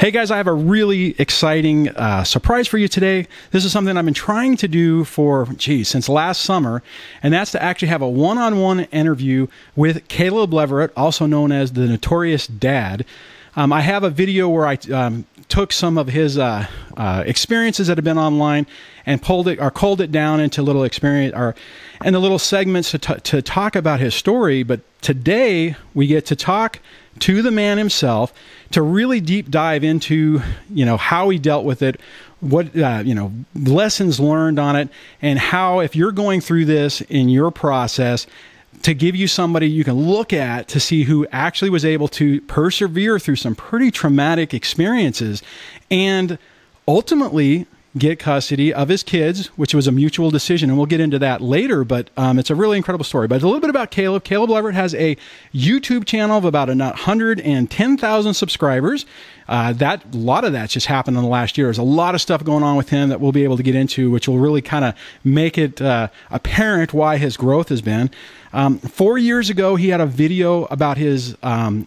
Hey guys, I have a really exciting uh, surprise for you today. This is something I've been trying to do for, geez, since last summer, and that's to actually have a one on one interview with Caleb Leverett, also known as the Notorious Dad. Um, I have a video where I um, took some of his uh, uh, experiences that have been online and pulled it or culled it down into little experience or and the little segments to, t- to talk about his story. But today we get to talk to the man himself to really deep dive into you know how he dealt with it what uh, you know lessons learned on it and how if you're going through this in your process to give you somebody you can look at to see who actually was able to persevere through some pretty traumatic experiences and ultimately get custody of his kids, which was a mutual decision, and we'll get into that later. But um, it's a really incredible story. But a little bit about Caleb. Caleb Leverett has a YouTube channel of about 110,000 subscribers. Uh, that a lot of that's just happened in the last year. There's a lot of stuff going on with him that we'll be able to get into, which will really kind of make it uh, apparent why his growth has been. Um, four years ago, he had a video about his 14 um,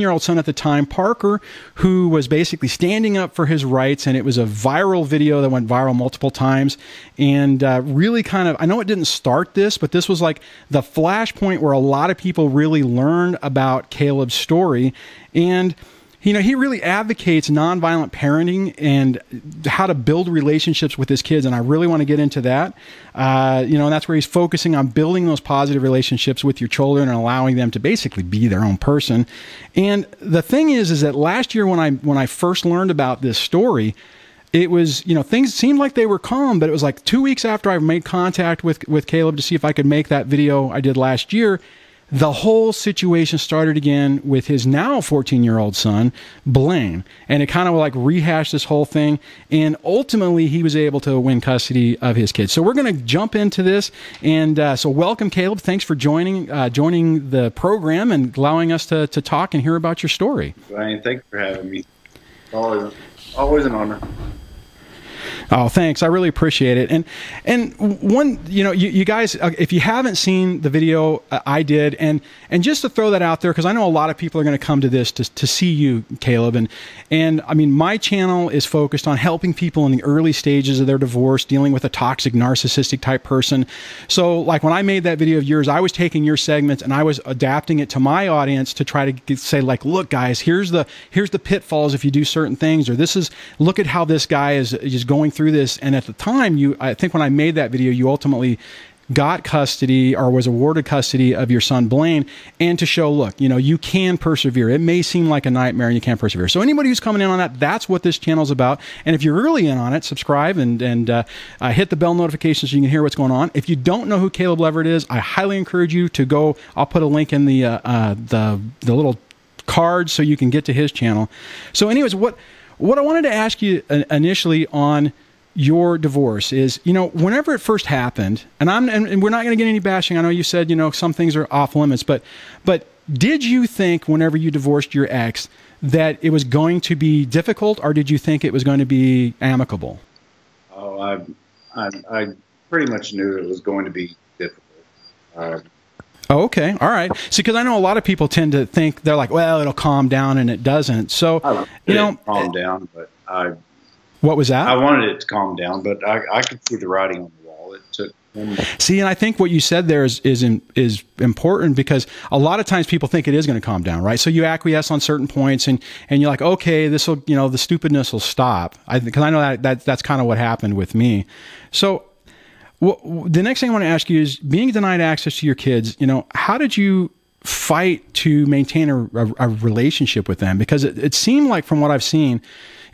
year old son at the time, Parker, who was basically standing up for his rights. And it was a viral video that went viral multiple times. And uh, really kind of, I know it didn't start this, but this was like the flashpoint where a lot of people really learned about Caleb's story. And you know, he really advocates nonviolent parenting and how to build relationships with his kids. And I really want to get into that. Uh, you know, and that's where he's focusing on building those positive relationships with your children and allowing them to basically be their own person. And the thing is, is that last year when I when I first learned about this story, it was you know things seemed like they were calm but it was like two weeks after i made contact with with caleb to see if i could make that video i did last year the whole situation started again with his now 14 year old son, Blaine. And it kind of like rehashed this whole thing. And ultimately, he was able to win custody of his kids. So we're going to jump into this. And uh, so, welcome, Caleb. Thanks for joining uh, joining the program and allowing us to, to talk and hear about your story. Ryan, thanks for having me. Always, always an honor. Oh, thanks. I really appreciate it. And and one, you know, you, you guys, uh, if you haven't seen the video, uh, I did, and and just to throw that out there, because I know a lot of people are going to come to this to, to see you, Caleb, and and I mean, my channel is focused on helping people in the early stages of their divorce, dealing with a toxic, narcissistic type person. So, like when I made that video of yours, I was taking your segments and I was adapting it to my audience to try to get, say, like, look, guys, here's the here's the pitfalls if you do certain things, or this is look at how this guy is is going through this. And at the time, you, I think when I made that video, you ultimately got custody or was awarded custody of your son Blaine and to show look you know you can persevere. It may seem like a nightmare and you can't persevere. So anybody who's coming in on that that's what this channel is about. And if you're really in on it subscribe and and uh, uh, hit the bell notification so you can hear what's going on. If you don't know who Caleb Leverett is I highly encourage you to go I'll put a link in the uh, uh the the little card so you can get to his channel. So anyways what what I wanted to ask you initially on your divorce is, you know, whenever it first happened, and I'm, and we're not going to get any bashing. I know you said, you know, some things are off limits, but, but did you think whenever you divorced your ex that it was going to be difficult, or did you think it was going to be amicable? Oh, I, I, I pretty much knew it was going to be difficult. Uh, Oh, okay. All right. See, because I know a lot of people tend to think they're like, well, it'll calm down, and it doesn't. So, you know, calm down, but I what was that? I wanted it to calm down, but I, I could see the writing on the wall. It took. See, and I think what you said there is is is important because a lot of times people think it is going to calm down, right? So you acquiesce on certain points, and and you're like, okay, this will, you know, the stupidness will stop. I because I know that, that that's kind of what happened with me. So well, the next thing I want to ask you is being denied access to your kids. You know, how did you fight to maintain a, a, a relationship with them? Because it, it seemed like, from what I've seen,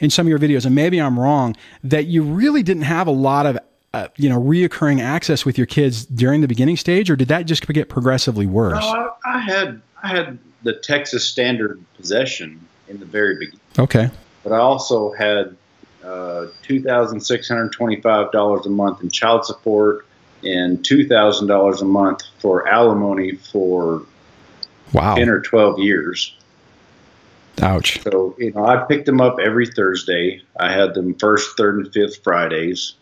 in some of your videos, and maybe I'm wrong, that you really didn't have a lot of uh, you know reoccurring access with your kids during the beginning stage, or did that just get progressively worse? No, I, I had I had the Texas standard possession in the very beginning. Okay, but I also had uh, two thousand six hundred twenty-five dollars a month in child support and two thousand dollars a month for alimony for wow. ten or twelve years. Ouch. So, you know, I picked them up every Thursday. I had them first, third, and fifth Fridays.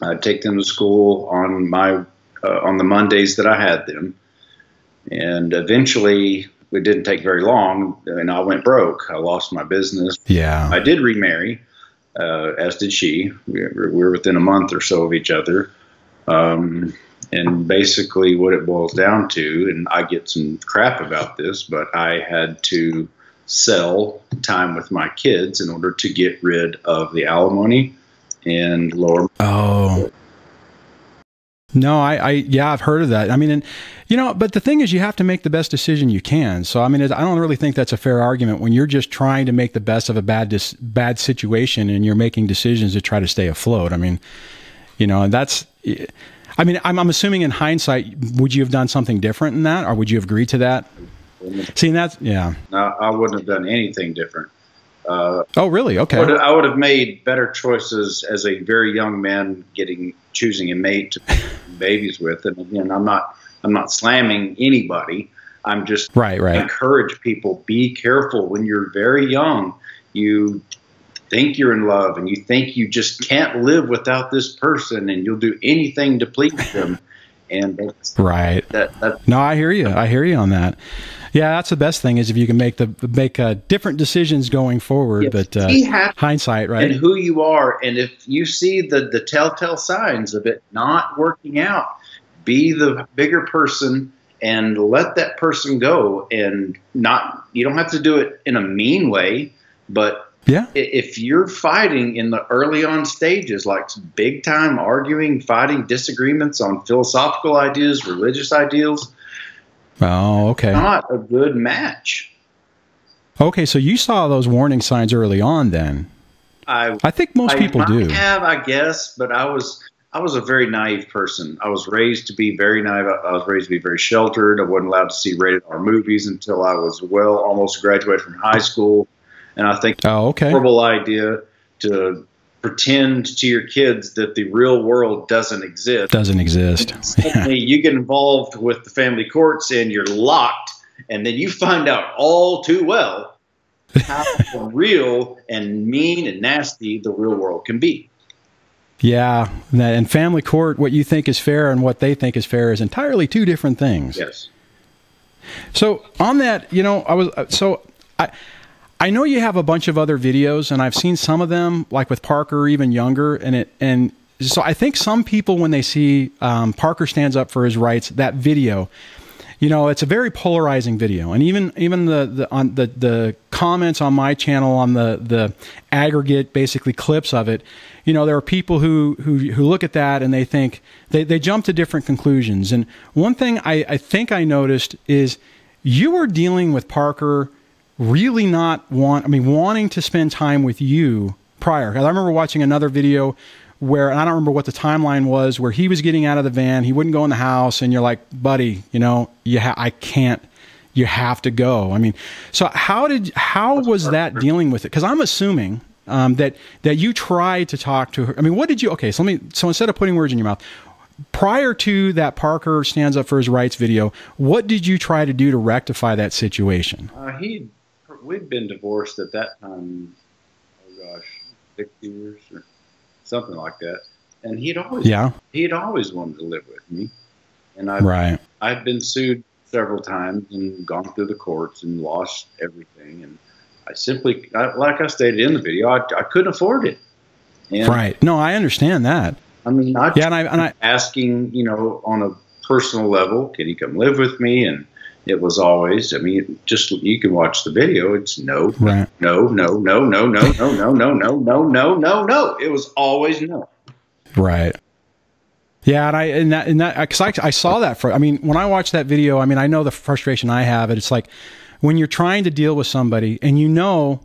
I'd take them to school on my uh, on the Mondays that I had them, and eventually, it didn't take very long, and I went broke. I lost my business. Yeah. I did remarry, uh, as did she. We were, we were within a month or so of each other. Um, and basically, what it boils down to, and I get some crap about this, but I had to sell time with my kids in order to get rid of the alimony and lower. Oh. No, I, I, yeah, I've heard of that. I mean, and you know, but the thing is, you have to make the best decision you can. So, I mean, I don't really think that's a fair argument when you're just trying to make the best of a bad, dis- bad situation and you're making decisions to try to stay afloat. I mean, you know, and that's, I mean, I'm, I'm assuming in hindsight, would you have done something different in that, or would you have agreed to that? See, that's yeah. No, I wouldn't have done anything different. Uh, oh, really? Okay. I would, I would, have made better choices as a very young man, getting choosing a mate to babies with. And again, I'm not I'm not slamming anybody. I'm just right, right. encourage people be careful when you're very young. You think you're in love and you think you just can't live without this person, and you'll do anything to please them. And that's, right. That, that, no, I hear you. I hear you on that. Yeah, that's the best thing is if you can make the make uh, different decisions going forward. but uh, hindsight, right? And who you are, and if you see the the telltale signs of it not working out, be the bigger person and let that person go. And not you don't have to do it in a mean way, but yeah. If you're fighting in the early on stages, like big time arguing, fighting, disagreements on philosophical ideas, religious ideals, Oh, okay. Not a good match. Okay, so you saw those warning signs early on then. I I think most I people do. Have I guess, but I was I was a very naive person. I was raised to be very naive. I was raised to be very sheltered. I wasn't allowed to see rated R movies until I was well almost graduated from high school. And I think oh, okay. horrible idea to pretend to your kids that the real world doesn't exist. Doesn't exist. Suddenly yeah. you get involved with the family courts and you're locked, and then you find out all too well how real and mean and nasty the real world can be. Yeah, and family court, what you think is fair and what they think is fair is entirely two different things. Yes. So on that, you know, I was uh, so I I know you have a bunch of other videos, and I've seen some of them, like with Parker, even younger, and it and so I think some people when they see um, Parker stands up for his rights, that video, you know, it's a very polarizing video, and even even the the on the the comments on my channel on the the aggregate basically clips of it, you know, there are people who who who look at that and they think they they jump to different conclusions. And one thing I I think I noticed is you were dealing with Parker really not want, I mean, wanting to spend time with you prior. I remember watching another video where, and I don't remember what the timeline was, where he was getting out of the van, he wouldn't go in the house, and you're like, buddy, you know, you ha- I can't, you have to go. I mean, so how did, how was that dealing with it? Because I'm assuming um, that that you tried to talk to her. I mean, what did you? Okay, so let me. So instead of putting words in your mouth, prior to that Parker stands up for his rights video, what did you try to do to rectify that situation? Uh, he we'd been divorced at that time. Oh gosh, six years or something like that. And he'd always yeah he'd always wanted to live with me, and I right I'd been sued several times and gone through the courts and lost everything. And I simply, I, like I stated in the video, I, I couldn't afford it. And right. No, I understand that. I mean, I yeah, and I, and I asking, you know, on a personal level, can he come live with me? And it was always, I mean, just you can watch the video. It's no, right. no, no, no, no, no, no, no, no, no, no, no, no, no. It was always no. Right. Yeah, and I and that and that because I, I saw that for I mean when I watched that video I mean I know the frustration I have it's like when you're trying to deal with somebody and you know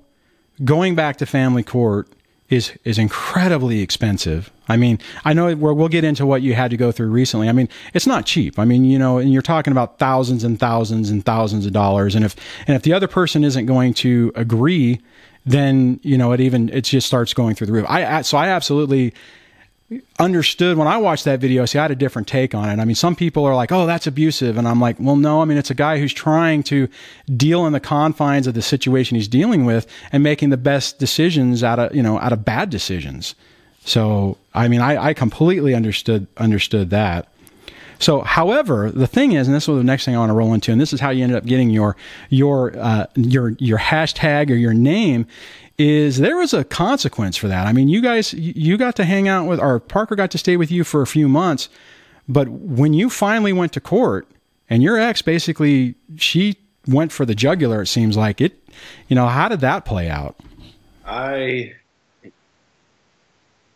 going back to family court is is incredibly expensive. I mean, I know we'll get into what you had to go through recently. I mean, it's not cheap. I mean, you know, and you're talking about thousands and thousands and thousands of dollars. And if and if the other person isn't going to agree, then you know it even it just starts going through the roof. I so I absolutely understood when I watched that video. See, I had a different take on it. I mean, some people are like, "Oh, that's abusive," and I'm like, "Well, no. I mean, it's a guy who's trying to deal in the confines of the situation he's dealing with and making the best decisions out of you know out of bad decisions." So, I mean, I, I completely understood understood that. So, however, the thing is, and this is the next thing I want to roll into, and this is how you ended up getting your your uh, your your hashtag or your name is there was a consequence for that. I mean, you guys, you got to hang out with, or Parker got to stay with you for a few months, but when you finally went to court, and your ex basically she went for the jugular. It seems like it. You know, how did that play out? I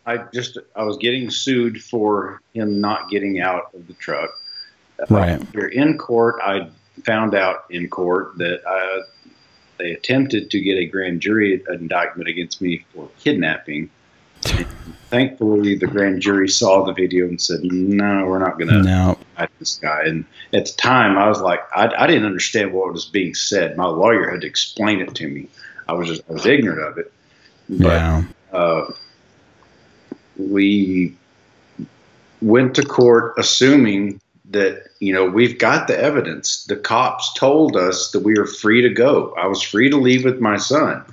I just I was getting sued for him not getting out of the truck. Right. Uh, you're in court. I found out in court that uh, they attempted to get a grand jury indictment against me for kidnapping. And thankfully, the grand jury saw the video and said, "No, we're not going to no. fight this guy." And at the time, I was like, I, I didn't understand what was being said. My lawyer had to explain it to me. I was just I was ignorant of it. But, yeah. Uh, we went to court assuming that you know we've got the evidence. The cops told us that we were free to go. I was free to leave with my son.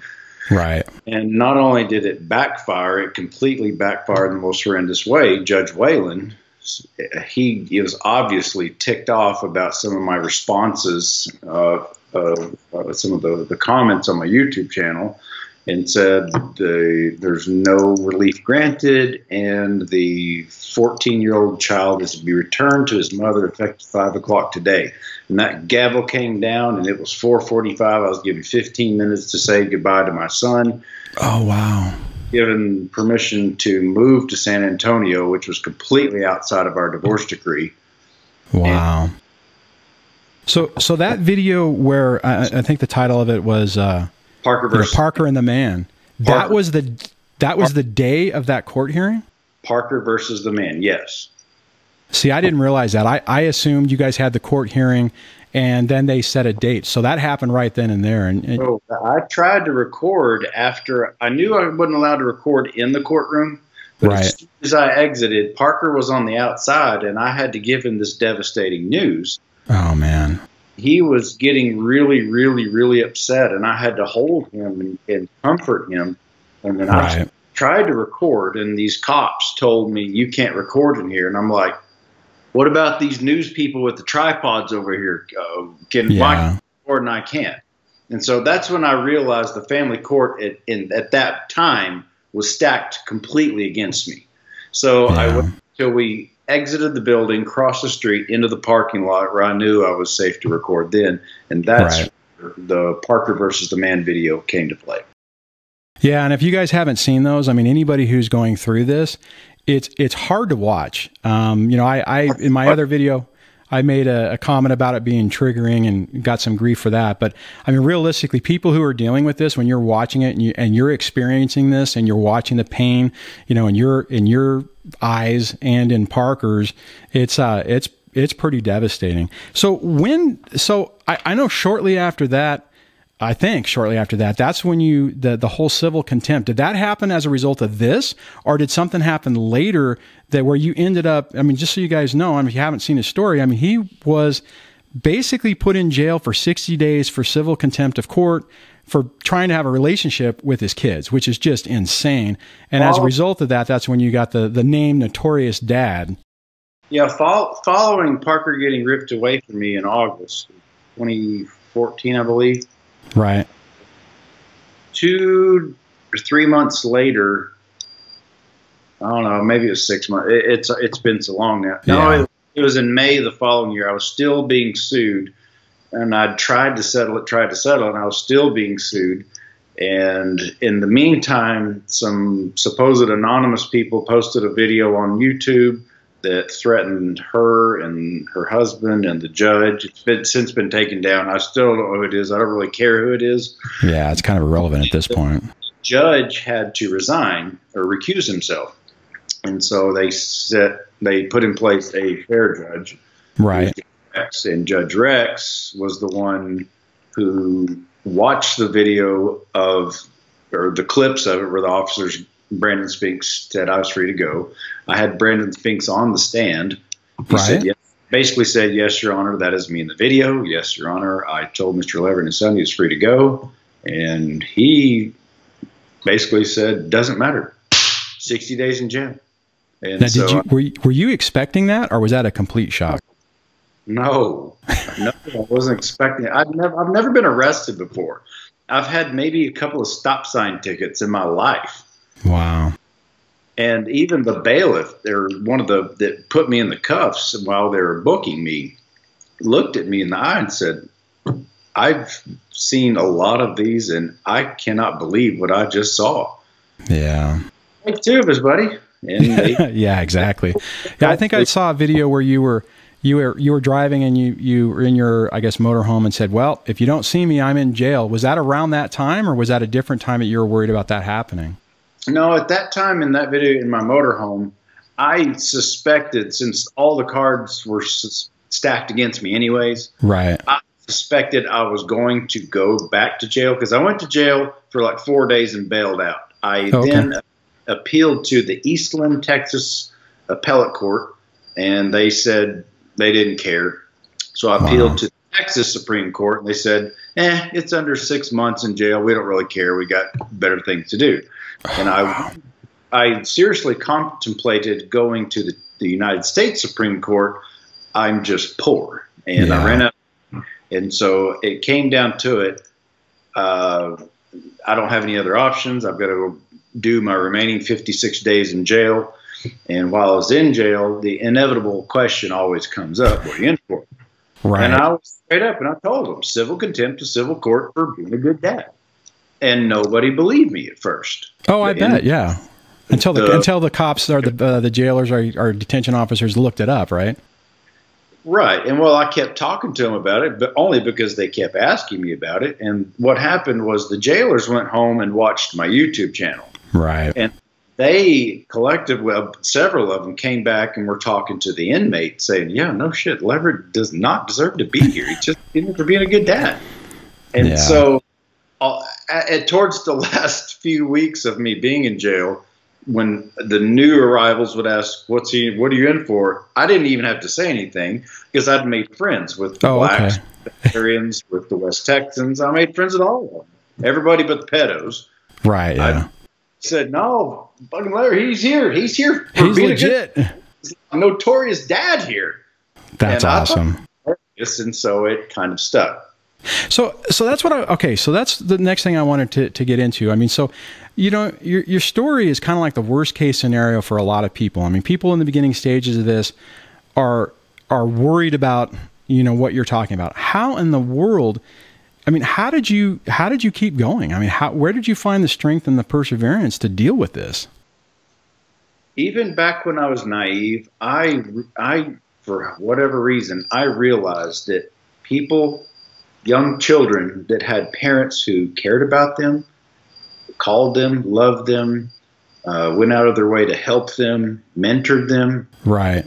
Right. And not only did it backfire it completely backfired in the most horrendous way. Judge whalen he, he was obviously ticked off about some of my responses uh, uh, uh, some of the, the comments on my youtube channel and said the, there's no relief granted, and the 14 year old child is to be returned to his mother effective 5 o'clock today. And that gavel came down, and it was 4:45. I was given 15 minutes to say goodbye to my son. Oh wow! Given permission to move to San Antonio, which was completely outside of our divorce decree. Wow. And so, so that video where I, I, think the title of it was uh, Parker versus Parker and the man. Parker. That was the that was the day of that court hearing. Parker versus the man. Yes. See, I didn't realize that. I, I assumed you guys had the court hearing and then they set a date. So that happened right then and there. And, and so I tried to record after I knew I wasn't allowed to record in the courtroom. But right. as soon as I exited, Parker was on the outside, and I had to give him this devastating news. Oh man! He was getting really, really, really upset, and I had to hold him and, and comfort him. And then right. I tried to record, and these cops told me, You can't record in here. And I'm like, What about these news people with the tripods over here? Uh, can yeah. record and I can't? And so that's when I realized the family court at, in, at that time was stacked completely against me. So yeah. I waited until we exited the building, crossed the street into the parking lot where I knew I was safe to record then, and that's right. the Parker versus the Man video came to play. Yeah, and if you guys haven't seen those, I mean, anybody who's going through this, it's it's hard to watch. Um, you know, I, I in my other video, I made a, a, comment about it being triggering and got some grief for that. But I mean, realistically, people who are dealing with this, when you're watching it and, you, and you're experiencing this and you're watching the pain, you know, in your in your eyes and in Parker's, it's uh, it's it's pretty devastating. So when so I, I know shortly after that I think shortly after that, that's when you the the whole civil contempt. Did that happen as a result of this, or did something happen later that where you ended up? I mean, just so you guys know, I mean, if you haven't seen his story, I mean, he was basically put in jail for 60 days for civil contempt of court for trying to have a relationship with his kids, which is just insane. And as a result of that, that's when you got the the name Notorious Dad. Yeah, following Parker getting ripped away from me in August 2014, I believe Right. Two or three months later, I don't know, maybe it was six months. It, it's it's been so long now. No, yeah. it, it was in May the following year. I was still being sued, and I tried to settle it, tried to settle, and I was still being sued. And in the meantime, some supposed anonymous people posted a video on YouTube that threatened her and her husband and the judge. It's been since been taken down. I still don't know who it is. I don't really care who it is. Yeah, it's kind of irrelevant at this point. Judge had to resign or recuse himself, and so they set they put in place a fair judge. Right. Rex, and Judge Rex was the one who watched the video of or the clips of it where the officers Brandon Spinks said I was free to go. I had Brandon Spinks on the stand. He right. said yes, basically said, Yes, Your Honor, that is me in the video. Yes, Your Honor. I told Mr. Lever and his son he was free to go. And he basically said, Doesn't matter. 60 days in jail. And Now, so, did you were, you were you expecting that, or was that a complete shock? no, no, I wasn't expecting it. I've never, I've never been arrested before. I've had maybe a couple of stop sign tickets in my life. Wow. And even the bailiff, or one of the that put me in the cuffs while they were booking me, looked at me in the eye and said, "I've seen a lot of these, and I cannot believe what I just saw." Yeah. Take two of us, buddy. And they, yeah, exactly. Yeah, I think I saw a video where you were you were you were driving and you you were in your I guess motorhome and said, "Well, if you don't see me, I'm in jail." Was that around that time, or was that a different time that you were worried about that happening? No, at that time in that video in my motorhome, I suspected since all the cards were s- stacked against me, anyways. Right. I suspected I was going to go back to jail because I went to jail for like four days and bailed out. I Okay. then appealed to the Eastland, Texas appellate court, and they said they didn't care. So I Wow. appealed to the Texas Supreme Court, and they said, "Eh, it's under six months in jail. We don't really care. We got better things to do." And I, I seriously contemplated going to the, the United States Supreme Court. I'm just poor, and Yeah. I ran out and so it came down to it. Uh, I don't have any other options. I've got to go do my remaining 56 days in jail. And while I was in jail, the inevitable question always comes up: What are you in for? Right. And I was straight up, and I told them civil contempt to civil court for being a good dad. And nobody believed me at first. oh, I And bet. Yeah. Until the, the- until the cops or the uh, the jailers or, or detention officers looked it up, right? Right. And well, I kept talking to them about it, but only because they kept asking me about it. And what happened was the jailers went home and watched my YouTube channel. Right. And they collected, well, several of them came back and were talking to the inmate saying, yeah, no shit, Leverett does not deserve to be here. He's just in for being a good dad. And Yeah. so, uh, at, towards the last few weeks of me being in jail, when the new arrivals would ask, "What's he? What are you in for?" I didn't even have to say anything because I'd made friends with the Oh, okay. blacks, the Syrians, with the West Texans. I made friends with all of them, everybody but the pedos Right. Yeah. said, "No, fucking Larry, he's here. He's here for He's being legit. a good, notorious dad here." That's And awesome. And so it kind of stuck. So, so that's what I okay. So that's the next thing I wanted to, to get into. I mean, so you know, your your story is kind of like the worst case scenario for a lot of people. I mean, people in the beginning stages of this are are worried about you know what you're talking about. How in the world? I mean, how did you how did you keep going? I mean, how where did you find the strength and the perseverance to deal with this? Even back when I was naive, I, I, for whatever reason, I realized that people, young children that had parents who cared about them, called them, loved them, uh, went out of their way to help them, mentored them, Right.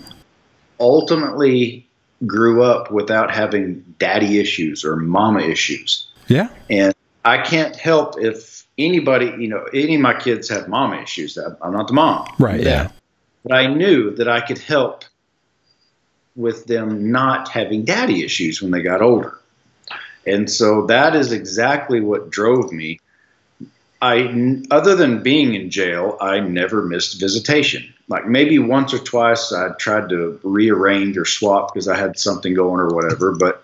ultimately grew up without having daddy issues or mama issues. Yeah. And I can't help if anybody, you know, any of my kids have mama issues. I'm not the mom. Right. Yeah. But I knew that I could help with them not having daddy issues when they got older. And so that is exactly what drove me. I, other than being in jail, I never missed visitation. Like maybe once or twice I tried to rearrange or swap because I had something going or whatever. But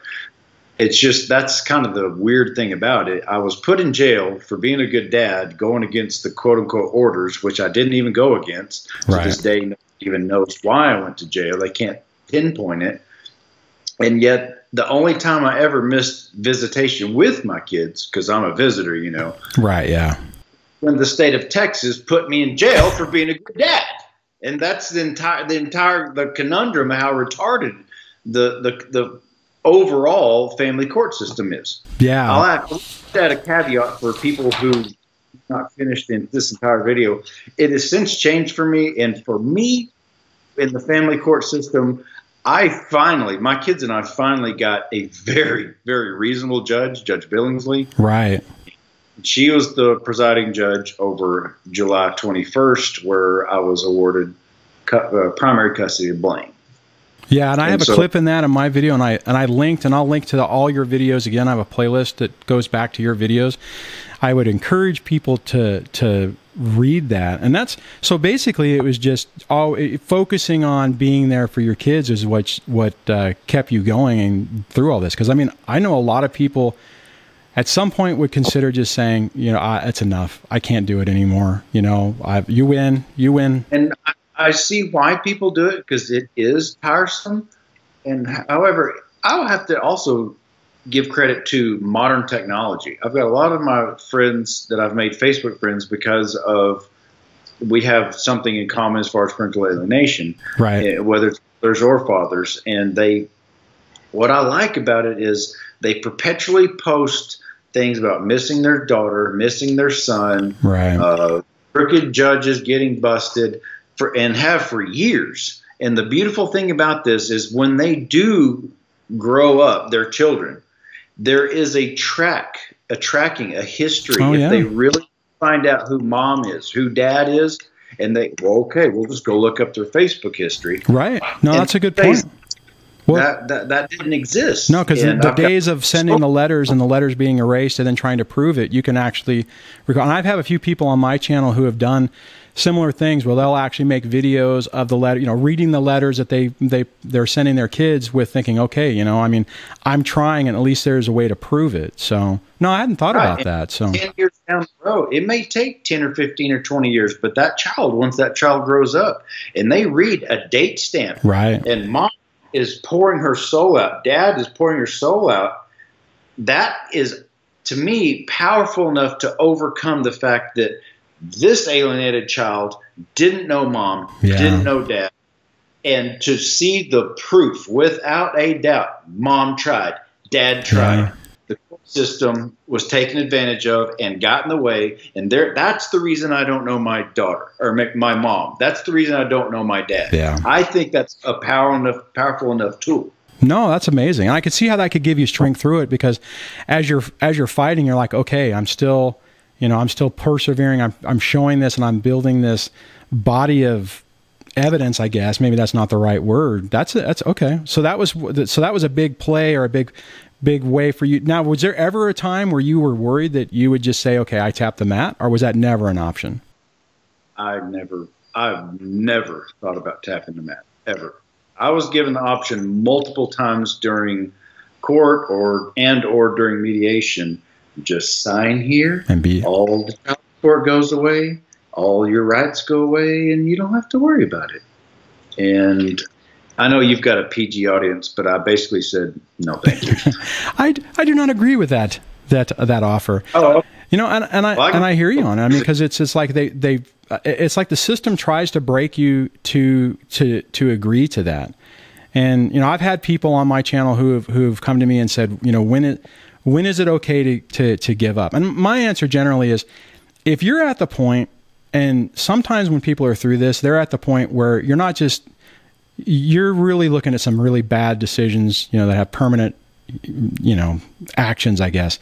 it's just that's kind of the weird thing about it. I was put in jail for being a good dad, going against the quote unquote orders, which I didn't even go against. Right. To this day, no one even knows why I went to jail. They can't pinpoint it. And yet, the only time I ever missed visitation with my kids, because I'm a visitor, you know, Right. Yeah. when the state of Texas put me in jail for being a good dad. And that's the entire the entire the conundrum of how retarded the the the overall family court system is. Yeah. I'll add, I'll add a caveat for people who not finished in this entire video. It has since changed for me, and for me in the family court system, I finally, my kids and I finally got a very, very reasonable judge, Judge Billingsley. Right. She was the presiding judge over July 21st, where I was awarded cu- uh, primary custody of Blaine. Yeah, and I And have a clip in that in my video, and I and I linked, and I'll link to the, all your videos again. I have a playlist that goes back to your videos. I would encourage people to to read that. And that's so basically it was just all it, focusing on being there for your kids is what what uh, kept you going and through all this. Because i mean i know a lot of people at some point would consider just saying you know ah, it's enough. I can't do it anymore. You know I, you win you win. And I, I see why people do it because it is tiresome. And however i'll have to also give credit to modern technology. I've got a lot of my friends that I've made Facebook friends because of we have something in common as far as parental alienation, right? Eh, whether it's mothers or fathers, and they. What I like about it is they perpetually post things about missing their daughter, missing their son, right? Uh, crooked judges getting busted for and have for years. And the beautiful thing about this is when they do grow up, their children, there is a track, a tracking, a history. Oh, if yeah. they really find out who mom is, who dad is, and they, well, okay, we'll just go look up their Facebook history. Right. No, And that's a good face- point. Well, that, that that didn't exist. No, because the, the I've got- days of sending the letters and the letters being erased and then trying to prove it, you can actually record. And I've had a few people on my channel who have done similar things where they'll actually make videos of the letter, you know, reading the letters that they they they're sending their kids with thinking, okay, you know, I mean, I'm trying, and at least there's a way to prove it. So, no, I hadn't thought Right, about and that. So, 10 years down the road. It may take 10 or 15 or 20 years, but that child, once that child grows up and they read a date stamp right, and mom is pouring her soul out, dad is pouring her soul out, that is, to me, powerful enough to overcome the fact that this alienated child didn't know mom, Yeah. didn't know dad. And to see the proof without a doubt, mom tried, dad tried Yeah. the court system was taken advantage of and got in the way and there that's the reason i don't know my daughter or my, my mom that's the reason i don't know my dad Yeah. i think that's a power enough, powerful enough tool No, that's amazing. And I could see how that could give you strength through it because as you're as you're fighting, you're like, okay, I'm still, you know, I'm still persevering. I'm I'm showing this and I'm building this body of evidence. I guess maybe that's not the right word. That's that's okay. So that was so that was a big play or a big big way for you. Now, was there ever a time where you were worried that you would just say, okay, I tapped the mat, or was that never an option? i never i've never thought about tapping the mat ever i was given the option multiple times during court or and or during mediation just sign here And be all the child support goes away, all your rights go away, and you don't have to worry about it. And I know you've got a PG audience, but I basically said no, thank you. I, I do not agree with that that that offer. oh, You know, and, and I Well, I and I hear you on it. I mean, because it's it's like they they uh, it's like the system tries to break you to to to agree to that. And you know, I've had people on my channel who have who have come to me and said, you know, when it when is it okay to to to give up? And my answer generally is, if you're at the point, and sometimes when people are through this, they're at the point where you're not just you're really looking at some really bad decisions, you know, that have permanent you know actions i guess.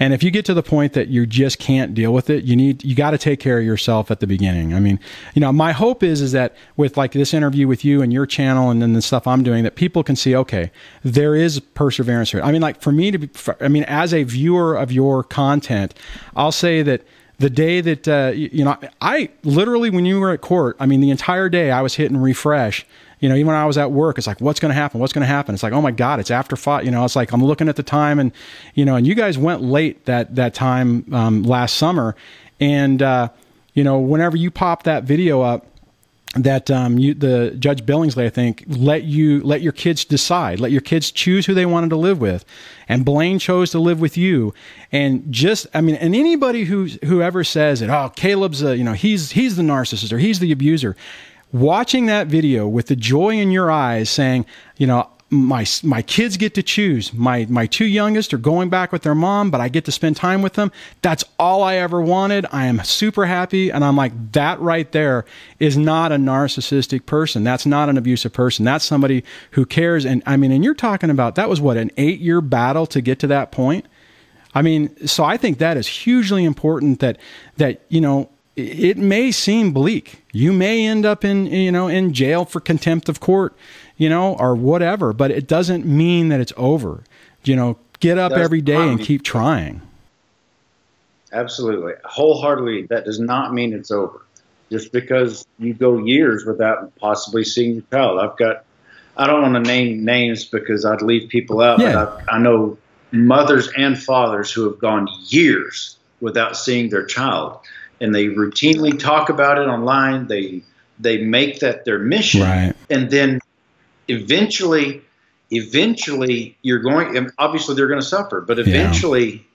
And if you get to the point that you just can't deal with it you need you got to take care of yourself at the beginning. I mean you know my hope is is that with like this interview with you and your channel and then the stuff i'm doing that people can see okay there is perseverance here. I mean like for me to be for, i mean as a viewer of your content i'll say that the day that uh, you, you know i literally when you were at court i mean the entire day i was hitting refresh you know, even when I was at work, it's like, what's going to happen? What's going to happen? It's like, oh my God, it's after five. You know, it's like I'm looking at the time, and you know, and you guys went late that that time um, last summer, and uh, you know, whenever you pop that video up, that um, you the Judge Billingsley, I think, let you let your kids decide, let your kids choose who they wanted to live with, and Blaine chose to live with you, and just I mean, and anybody who whoever says it, oh, Caleb's a, you know he's he's the narcissist or he's the abuser, watching that video with the joy in your eyes, saying, you know, my my kids get to choose. My my two youngest are going back with their mom, but I get to spend time with them. That's all I ever wanted. I am super happy, and I'm like that right there is not a narcissistic person. That's not an abusive person. That's somebody who cares. And I mean, and you're talking about that was what an eight year battle to get to that point. I mean, so I think that is hugely important. That that you know it may seem bleak. You may end up in you know in jail for contempt of court, you know, or whatever. But it doesn't mean that it's over. You know, get up That's every day and keep trying. absolutely, wholeheartedly. That does not mean it's over. Just because you go years without possibly seeing your child, I've got. I don't want to name names because I'd leave people out. Yeah. But I, I know mothers and fathers who have gone years without seeing their child, and they routinely talk about it online. They they make that their mission, Right. and then eventually eventually you're going obviously they're going to suffer but eventually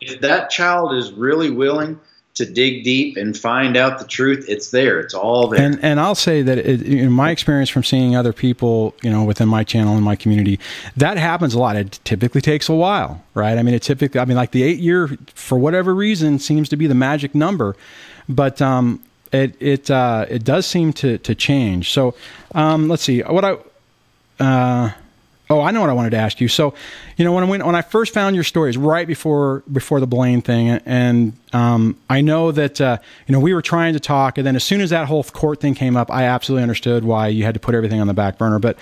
if that child is really willing to dig deep and find out the truth it's there it's all there And and I'll say that it, in my experience from seeing other people, you know, within my channel and my community, that happens a lot. It typically takes a while, right? I mean, it typically, I mean, like the eight year, for whatever reason, seems to be the magic number, but um, it it uh, it does seem to to change. So um, let's see what I. Uh, Oh, I know what I wanted to ask you. So, you know, when I went, when I first found your stories right before before the Blaine thing, and um, I know that uh, you know we were trying to talk, and then as soon as that whole court thing came up, I absolutely understood why you had to put everything on the back burner. But,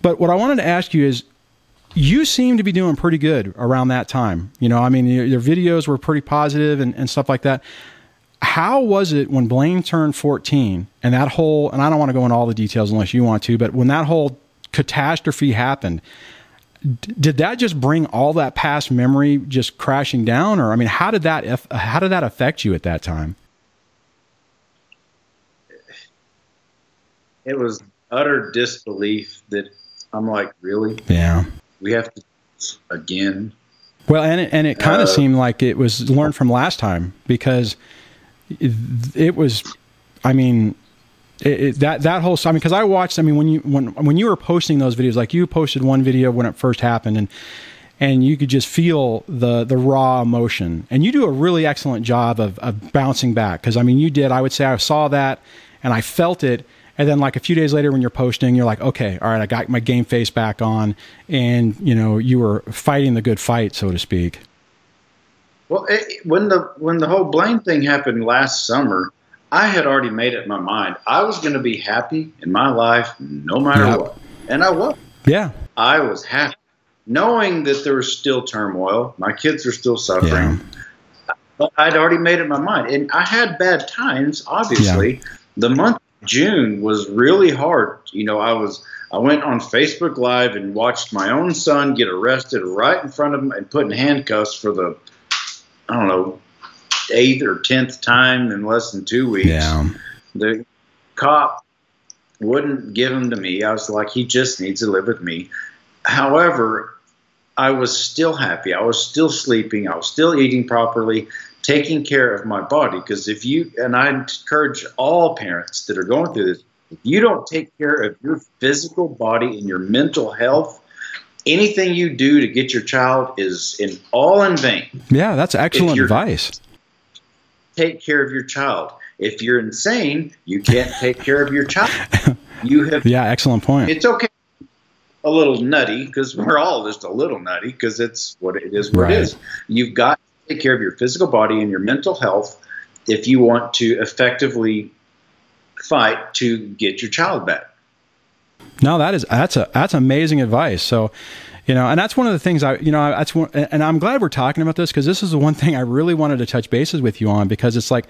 but what I wanted to ask you is, you seem to be doing pretty good around that time. You know, I mean, your, your videos were pretty positive and, and stuff like that. How was it when Blaine turned 14 and that whole, and I don't want to go into all the details unless you want to, but when that whole catastrophe happened, d- did that just bring all that past memory just crashing down? Or, I mean, how did that, how did that affect you at that time? it was utter disbelief that i'm like really Yeah. we have to again Well, and it, and it kind of Uh, seemed like it was learned from last time because it, it was, I mean, it, it, that that whole. I mean, because I watched. I mean, when you when when you were posting those videos, like you posted one video when it first happened, and and you could just feel the the raw emotion, and you do a really excellent job of of bouncing back. Because I mean, you did. I would say I saw that and I felt it. And then, like a few days later, when you're posting, you're like, okay, all right, I got my game face back on, and you know, you were fighting the good fight, so to speak. Well, it, when the when the whole Blaine thing happened last summer, I had already made up my mind. I was going to be happy in my life no matter Yep. what, and I was. Yeah, I was happy, knowing that there was still turmoil. My kids are still suffering. But I'd already made up my mind, and I had bad times. Obviously, the month of June was really hard. You know, I was I went on Facebook Live and watched my own son get arrested right in front of him and put in handcuffs for the I don't know eighth or tenth time in less than two weeks yeah, the cop wouldn't give him to me. I was like, he just needs to live with me. However, I was still happy. I was still sleeping. I was still eating properly, taking care of my body. Because if you, and I encourage all parents that are going through this, if you don't take care of your physical body and your mental health, anything you do to get your child is in all in vain yeah. That's excellent advice. Take care of your child. If you're insane, you can't take care of your child. You have. Yeah, excellent point. It's okay. A little nutty because we're all just a little nutty because it's what it is. What Right. it is. You've got to take care of your physical body and your mental health if you want to effectively fight to get your child back. No, that is that's a that's amazing advice. So, you know, and that's one of the things I, you know, that's one, and I'm glad we're talking about this because this is the one thing I really wanted to touch bases with you on because it's like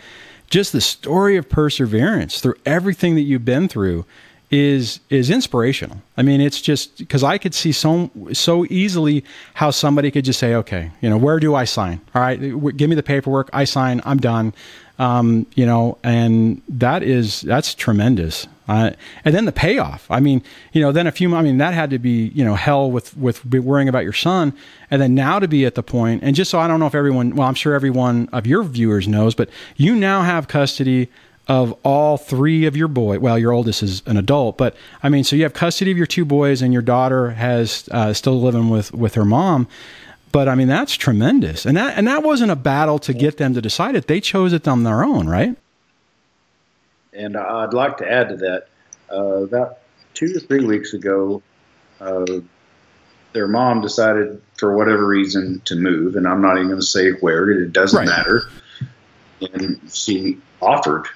just the story of perseverance through everything that you've been through is is inspirational. I mean, it's just because I could see so so easily how somebody could just say, okay, you know, where do I sign? All right, give me the paperwork. I sign. I'm done. Um, you know, and that is that's tremendous. Uh, and then the payoff. I mean, you know, then a few. I mean, that had to be you know hell with with worrying about your son, and then now to be at the. And just so I don't know if everyone. Well, I'm sure everyone of your viewers knows, but you now have custody of all three of your boy. Well, your oldest is an adult, but I mean, so you have custody of your two boys, and your daughter has uh, still living with with her mom. But I mean, that's tremendous, and that and that wasn't a battle to get them to decide it. They chose it on their own, right? And I'd like to add to that. Uh, about two to three weeks ago, uh, their mom decided, for whatever reason, to move, and I'm not even going to say where. It doesn't Right. matter. And she offered,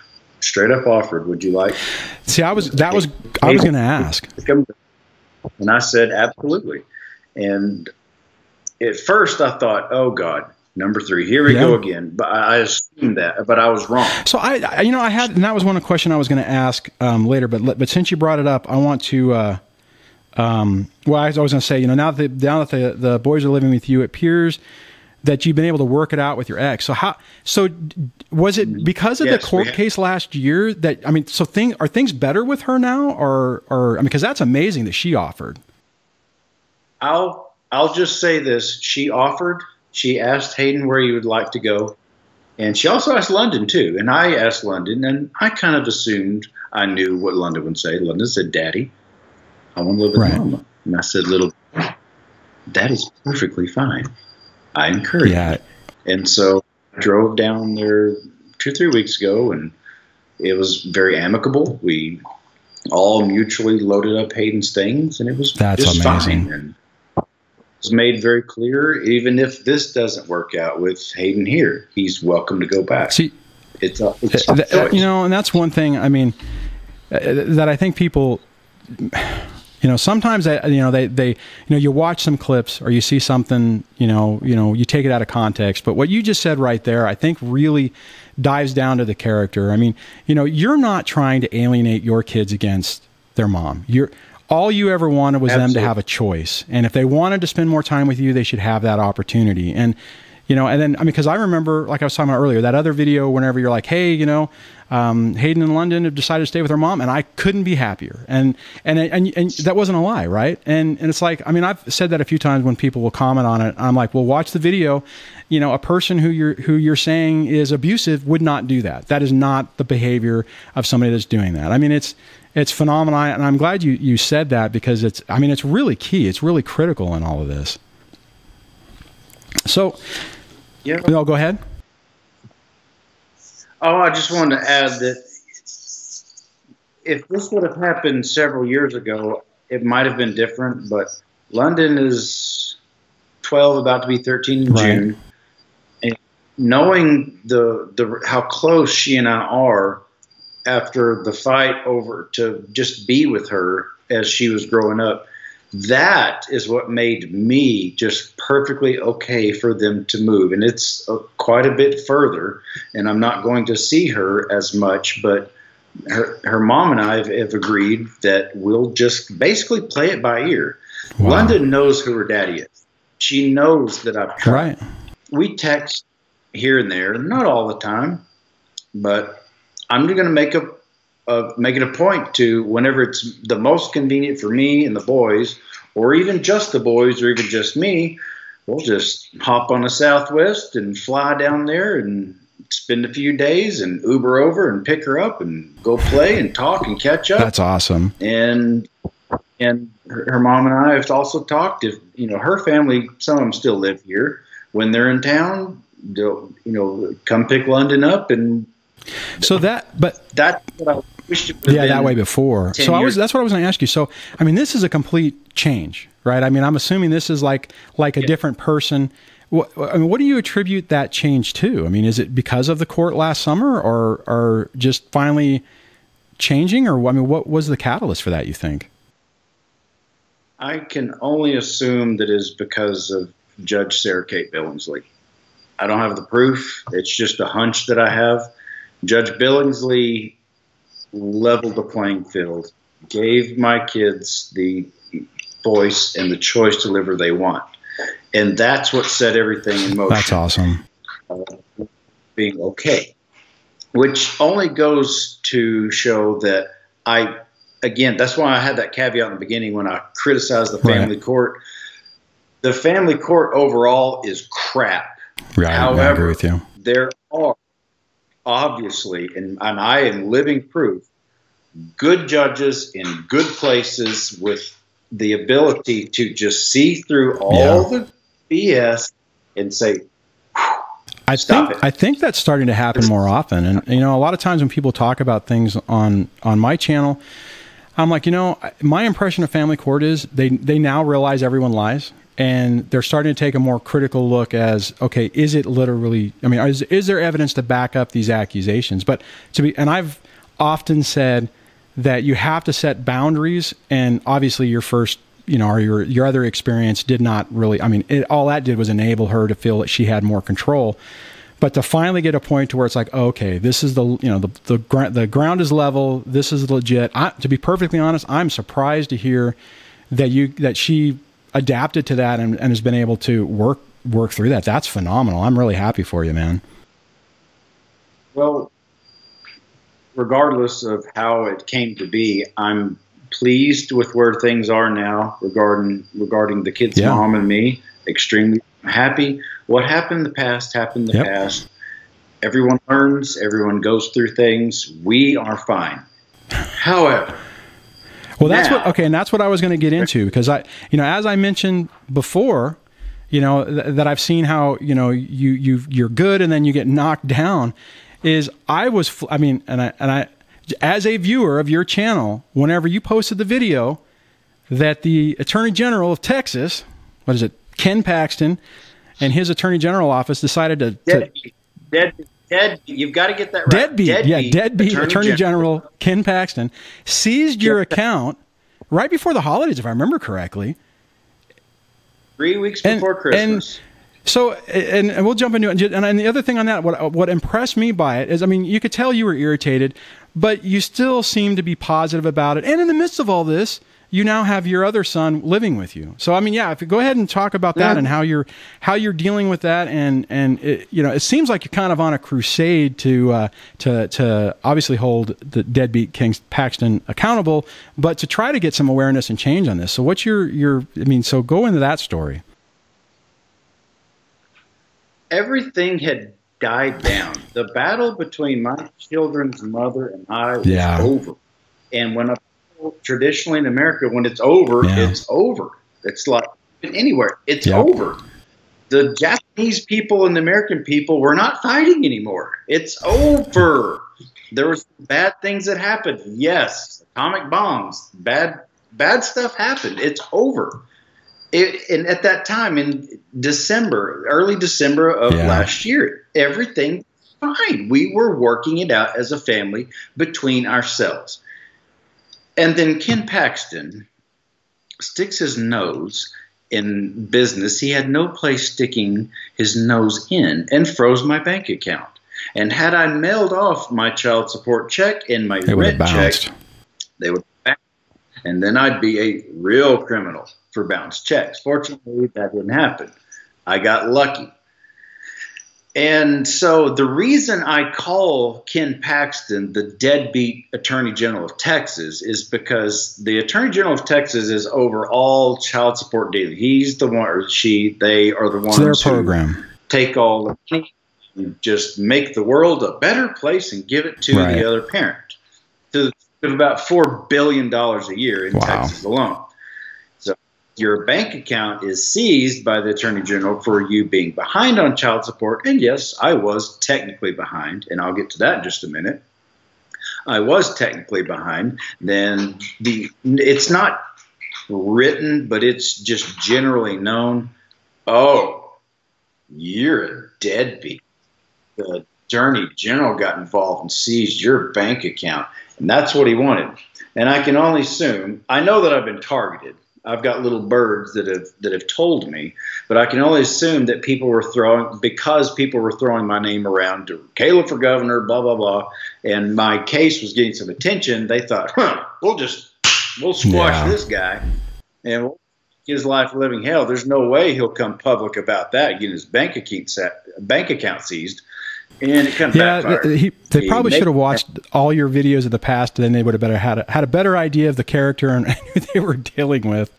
straight up offered, "Would you like See, I was that was I was going to ask. And I said, "Absolutely." And at first, I thought, "Oh God, Number three. Here we Yeah. go again. But I assumed that, but I was wrong. So I, I, you know, I had, and that was one question I was going to ask um, later, but but since you brought it up, I want to. Uh, um, well, I was always going to say, you know, now that the, now that the the boys are living with you, it appears that you've been able to work it out with your ex. So how? So was it because of Yes, the court case last year that I mean? So thing are things better with her now, or or I mean, because that's amazing that she offered. I'll I'll just say this: she offered. She asked Hayden where he would like to go, and she also asked London too. And I asked London, and I kind of assumed I knew what London would say. London said, "Daddy, I want to live with Right. Mama," and I said, "Little, that is perfectly fine. I encourage." Yeah, it." And so I drove down there two three weeks ago, and it was very amicable. We all mutually loaded up Hayden's things, and it was That's just amazing. fine. And was made very clear, even if this doesn't work out with Hayden here, he's welcome to go back. see, it's a, it's a you know, and that's one thing. I mean, uh, that I think people, you know, sometimes they, you know, they, they, you know, you watch some clips or you see something, you know, you know, you take it out of context. But what you just said right there, I think really dives down to the character. I mean, you know, you're not trying to alienate your kids against their mom. You're all you ever wanted was them to have a choice. And if they wanted to spend more time with you, they should have that opportunity. And you know, and then I mean, because I remember, like I was talking about earlier, that other video. Whenever you're like, "Hey, you know, um, Hayden and London have decided to stay with her mom," and I couldn't be happier. And and and, and that wasn't a lie, right? And and it's like, I mean, I've said that a few times when people will comment on it. I'm like, well, watch the video. You know, a person who you're who you're saying is abusive would not do that. That is not the behavior of somebody that's doing that. I mean, it's it's phenomenal, and I'm glad you you said that because it's. I mean, it's really key. It's really critical in all of this. So, yeah. no, go ahead. Oh, I just wanted to add that if this would have happened several years ago, it might have been different. But London is 12, about to be 13 in Right. June. And knowing the, the how close she and I are after the fight over to just be with her as she was growing up, that is what made me just perfectly okay for them to move. And it's uh, quite a bit further, and I'm not going to see her as much, but her, her mom and I have, have agreed that we'll just basically play it by ear. Wow. London knows who her daddy is. She knows that I've tried Right. we text here and there, not all the time, but I'm going to make a, make it a point to whenever it's the most convenient for me and the boys, or even just the boys, or even just me, we'll just hop on a Southwest and fly down there and spend a few days and Uber over and pick her up and go play and talk and catch up That's awesome. and and her, her mom and I have also talked. If you know her family, some of them still live here. When they're in town, they'll you know come pick London up, and So that, but that's what I wished it would yeah, that way before. 10 So I was that's what I was going to ask you. So I mean, this is a complete change, right? I mean, I'm assuming this is like like a different person. What, I mean, what do you attribute that change to? I mean, is it because of the court last summer, or or just finally changing, or I mean, what was the catalyst for that? You think? I can only assume that is because of Judge Sarah Kate Billingsley. I don't have the proof. It's just a hunch that I have. Judge Billingsley leveled the playing field, gave my kids the voice and the choice to live where they want. And that's what set everything in motion That's awesome. Uh, being okay, which only goes to show that I, again, that's why I had that caveat in the beginning when I criticized the family court. The family court overall is crap. Right. I However- agree with you. There are obviously, and, and I am living proof, good judges in good places with the ability to just see through all the BS and say, I think. I think that's starting to happen more often, and you know, a lot of times when people talk about things on on my channel, I'm like, you know, my impression of family court is they they now realize everyone lies, and they're starting to take a more critical look as, okay, is it literally? I mean, is is there evidence to back up these accusations? But to be, and I've often said that you have to set boundaries, and obviously your first you know, or your your other experience did not really. I mean, it, all that did was enable her to feel that she had more control. But to finally get a point to where it's like, okay, this is the you know the the, gra- the ground is level. This is legit. I, to be perfectly honest, I'm surprised to hear that you that she adapted to that and, and has been able to work work through that. That's phenomenal. I'm really happy for you, man. Well, regardless of how it came to be, I'm pleased with where things are now regarding regarding the kid's yeah. mom and me. Extremely happy. What happened in the past happened in the yep. past. Everyone learns. Everyone goes through things. We are fine. However, well, that's now, what okay, and that's what I was going to get into because I, you know, as I mentioned before, you know th- that I've seen how you know you you you're good and then you get knocked down. Is I was I mean, and I and I as a viewer of your channel, whenever you posted the video that the Attorney General of Texas, what is it, Ken Paxton, and his Attorney General office decided to, deadbeat, deadbeat. You've got to get that right. Deadbeat, deadbeat yeah, deadbeat Attorney, Attorney General. General Ken Paxton seized your account right before the holidays, if I remember correctly. Three weeks before Christmas. And, so, and, and, we'll jump into it. And, and the other thing on that, what what impressed me by it is, I mean, you could tell you were irritated, but you still seem to be positive about it. And in the midst of all this, you now have your other son living with you. So I mean, yeah, if you go ahead and talk about that yeah. and how you're how you're dealing with that, and and it, you know, it seems like you're kind of on a crusade to uh, to to obviously hold the deadbeat Ken Paxton accountable, but to try to get some awareness and change on this. So what's your your I mean, so go into that story. Everything had died down. The battle between my children's mother and I was yeah. over. And when a traditionally in America, when it's over, yeah. it's over. It's like anywhere, it's yep. over. The Japanese people and the American people were not fighting anymore. It's over. There was bad things that happened. Yes, atomic bombs, bad bad stuff happened. It's over. It, and at that time in December, early December of yeah. last year, everything fine. We were working it out as a family between ourselves. And then Ken Paxton sticks his nose in business he had no place sticking his nose in and froze my bank account. And had I mailed off my child support check and my they rent check, they would and then I'd be a real criminal for bounced checks. Fortunately, that didn't happen. I got lucky. And so the reason I call Ken Paxton the deadbeat Attorney General of Texas is because the Attorney General of Texas is over all child support dealing. He's the one, or she, they are the ones it's their program. take all the money and just make the world a better place and give it to right. the other parent. To, about $4 billion a year in wow. Texas alone your bank account is seized by the Attorney General for you being behind on child support. And yes, I was technically behind, and I'll get to that in just a minute. I was technically behind. Then the it's not written, but it's just generally known. Oh, you're a deadbeat. The Attorney General got involved and seized your bank account, and that's what he wanted. And I can only assume. I know that I've been targeted I've got little birds that have that have told me, but I can only assume that people were throwing because people were throwing my name around to Caleb for governor, blah blah blah, and my case was getting some attention. They thought, huh, we'll just we'll squash yeah. this guy, and we'll get his life living hell. There's no way he'll come public about that, getting his bank account bank account seized. And it kind of yeah, he, they probably should have watched all your videos of the past, and then they would have better had a, had a better idea of the character and who they were dealing with.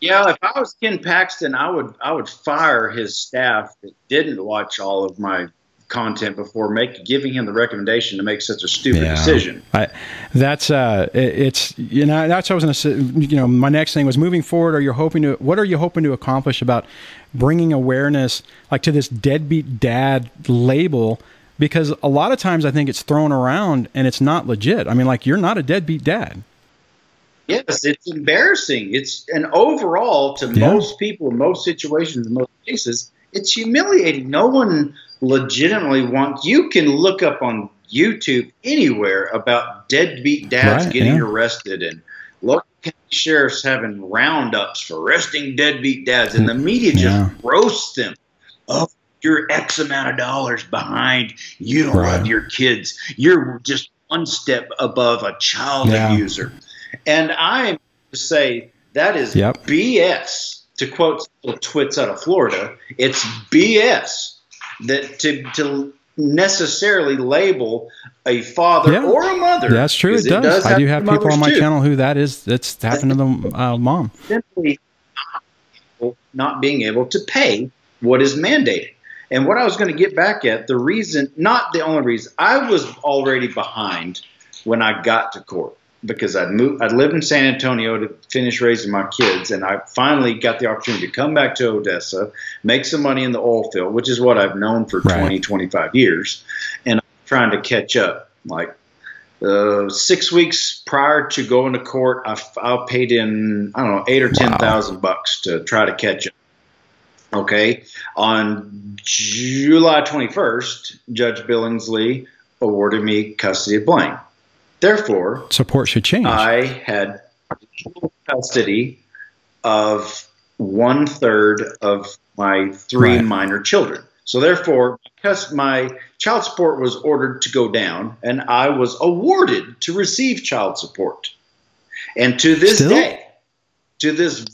Yeah, if I was Ken Paxton, I would I would fire his staff that didn't watch all of my content before make giving him the recommendation to make such a stupid yeah. decision. I, that's uh, it, it's you know that's what I was going to say. You know, my next thing was moving forward. Are you hoping to what are you hoping to accomplish about bringing awareness like to this deadbeat dad label? Because a lot of times I think it's thrown around and it's not legit. I mean, like you're not a deadbeat dad. Yes, it's embarrassing. It's and overall to yeah. most people, most situations, in most cases, it's humiliating. No one legitimately wants. You can look up on YouTube anywhere about deadbeat dads right, getting yeah. arrested and local County sheriffs having roundups for arresting deadbeat dads, and the media just Yeah. roasts them. Oh, you're X amount of dollars behind. You don't Right. love your kids. You're just one step above a child Yeah. abuser. And I say that is Yep. BS. To quote twits out of Florida, it's BS that to to necessarily label a father Yeah. or a mother. That's true. It does. I do have people on my too, channel who that is that's happened to the uh, mom. Simply not being able to pay what is mandated. And what I was going to get back at, the reason, not the only reason, I was already behind when I got to court because I'd moved, I'd lived in San Antonio to finish raising my kids, and I finally got the opportunity to come back to Odessa, make some money in the oil field, which is what I've known for Right. 20, 25 years, and I'm trying to catch up. Like uh, six weeks prior to going to court, I, I paid in I don't know eight or ten thousand bucks to try to catch up. Okay, on July 21st, Judge Billingsley awarded me custody of Blaine. Therefore, Support should change. I had custody of one third of my three Right. minor children. So therefore, because my child support was ordered to go down, and I was awarded to receive child support. And to this Still? day, to this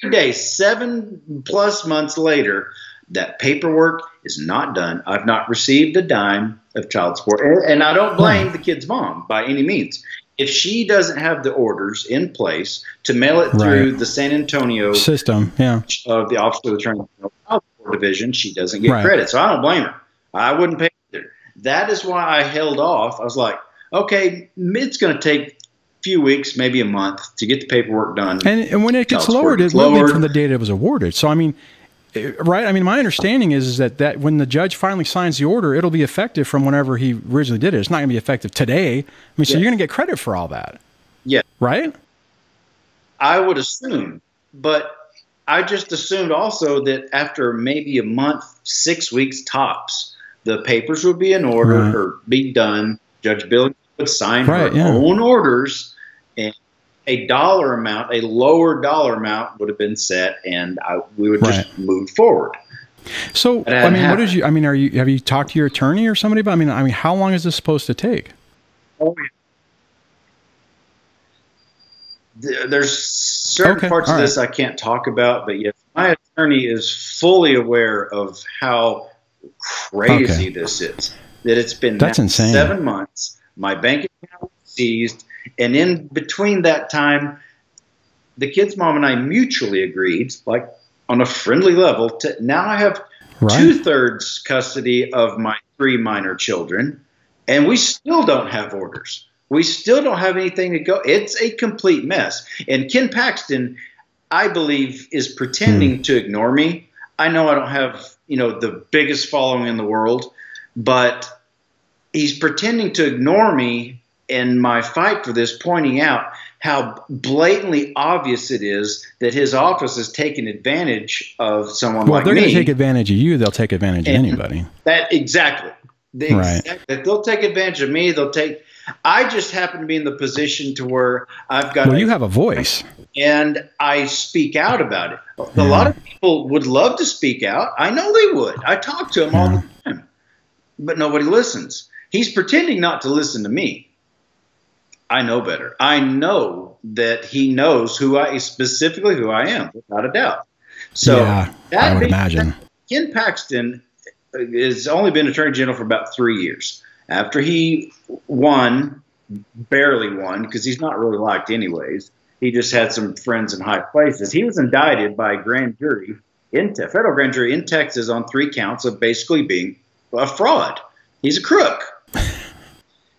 very day, seven plus months later, that paperwork is not done. I've not received a dime of child support. And, and I don't blame the kid's mom by any means. If she doesn't have the orders in place to mail it through Right. the San Antonio System. Yeah. of the Office of the Attorney General Child Support Division, she doesn't get Right. credit. So I don't blame her. I wouldn't pay either. That is why I held off. I was like, okay, it's going to take a few weeks, maybe a month to get the paperwork done. And, and when it gets lowered, it is lowered. from the date it was awarded. So I mean, right? I mean, my understanding is, is that that when the judge finally signs the order, it'll be effective from whenever he originally did it. It's not going to be effective today. I mean, so you're going to get credit for all that, yeah, right? I would assume, but I just assumed also that after maybe a month, six weeks tops, the papers would be in order Right. or be done. Judge Billings would sign Right, her yeah. own orders, a dollar amount, a lower dollar amount, would have been set, and I, we would just move forward. So I mean, what happened. is you? I mean, are you have you talked to your attorney or somebody? About, I mean, I mean, how long is this supposed to take? Oh, Th- There's certain Okay, parts all of this I can't talk about, but yes, my attorney is fully aware of how crazy Okay. this is. That it's been That's insane. seven months. My bank account was seized, and in between that time, the kid's mom and I mutually agreed, like on a friendly level, to now I have Right. two thirds custody of my three minor children, and we still don't have orders. We still don't have anything to go. It's a complete mess. And Ken Paxton, I believe, is pretending hmm. to ignore me. I know I don't have, you know, the biggest following in the world, but he's pretending to ignore me in my fight for this, pointing out how blatantly obvious it is that his office is taking advantage of someone Well, like if they're me. going to take advantage of you, they'll take advantage of anybody. That exactly. The Right. exact- If they'll take advantage of me, they'll take. I just happen to be in the position to where I've got, Well, a- you have a voice. and I speak out about it. A Yeah. lot of people would love to speak out. I know they would. I talk to them all the time, but nobody listens. He's pretending not to listen to me. I know better. I know that he knows who I specifically who I am, without a doubt. So yeah, that I would imagine. Ken Paxton has only been Attorney General for about three years. After he won, barely won, because he's not really liked anyways. He just had some friends in high places. He was indicted by a grand jury, in federal grand jury in Texas, on three counts of basically being a fraud. He's a crook.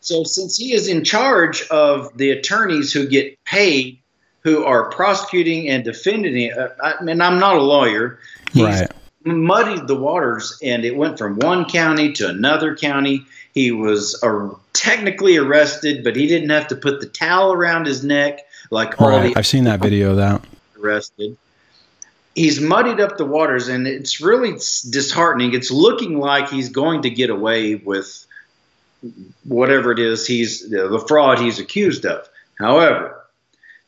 So since he is in charge of the attorneys who get paid, who are prosecuting and defending, uh, I, and I'm not a lawyer, he's Right. muddied the waters, and it went from one county to another county. He was uh, technically arrested, but he didn't have to put the towel around his neck like all Right. the I've seen that video of that. arrested. He's muddied up the waters, and it's really disheartening. It's looking like he's going to get away with whatever it is he's the fraud he's accused of. However,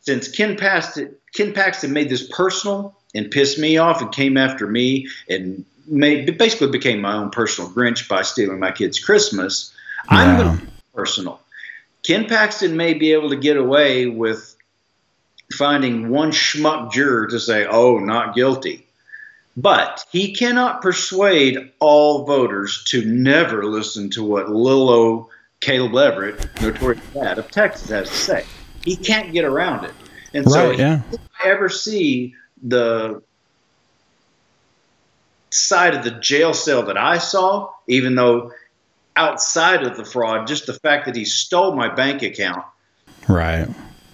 since Ken Paxton, Ken Paxton made this personal and pissed me off and came after me and made basically became my own personal Grinch by stealing my kids' Christmas. Yeah. I'm going to be personal. Ken Paxton may be able to get away with finding one schmuck juror to say, "Oh, not guilty." But he cannot persuade all voters to never listen to what Lilo Caleb Leverett, notorious dad of Texas, has to say. He can't get around it. And right, so, yeah. if I ever see the side of the jail cell that I saw, even though outside of the fraud, just the fact that he stole my bank account, right,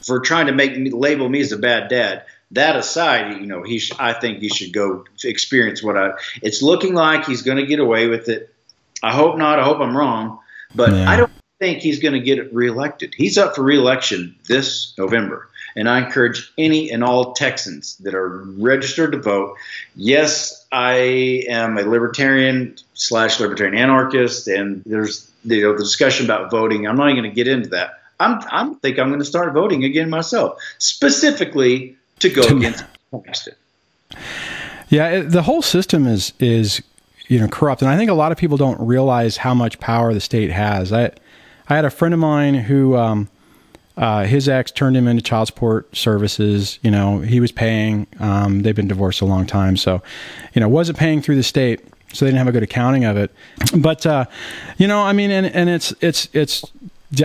for trying to make me label me as a bad dad, that aside, you know, he sh- I think he should go experience what I. It's looking like he's going to get away with it. I hope not. I hope I'm wrong, but yeah. I don't think he's going to get reelected. He's up for reelection this November, and I encourage any and all Texans that are registered to vote. Yes, I am a libertarian slash libertarian anarchist, and there's you know the discussion about voting. I'm not even going to get into that. I'm I think I'm going to start voting again myself, specifically to go against it. Yeah, the whole system is is you know corrupt, and I think a lot of people don't realize how much power the state has. I I had a friend of mine who um, uh, his ex turned him into child support services. You know, he was paying. Um, they've been divorced a long time, so you know wasn't paying through the state, so they didn't have a good accounting of it. But uh, you know, I mean, and and it's it's it's